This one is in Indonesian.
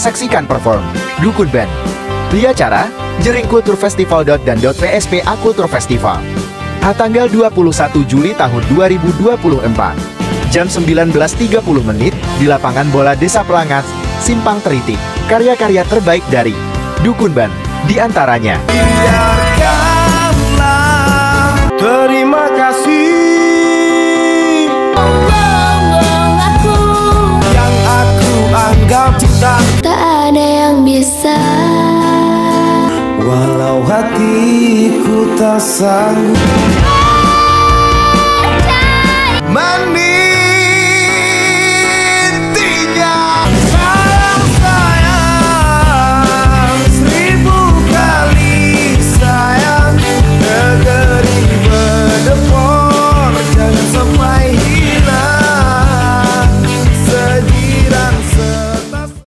Saksikan perform Dukun Band. Lihat cara Jering Kultur Festival dan .psp Akultur Festival. A tanggal 21 Juli tahun 2024. Jam 19.30 menit di lapangan bola Desa Pelangas, Simpang Teritik. Karya-karya terbaik dari Dukun Band di antaranya. Bisa. Walau hatiku tak sanggup